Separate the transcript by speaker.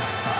Speaker 1: Bye.